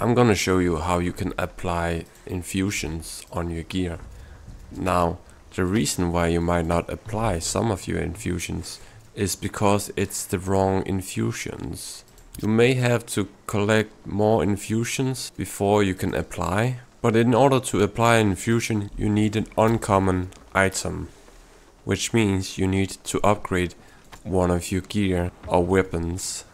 I'm gonna show you how you can apply infusions on your gear. Now, the reason why you might not apply some of your infusions is because it's the wrong infusions. You may have to collect more infusions before you can apply, but in order to apply an infusion you need an uncommon item, which means you need to upgrade one of your gear or weapons.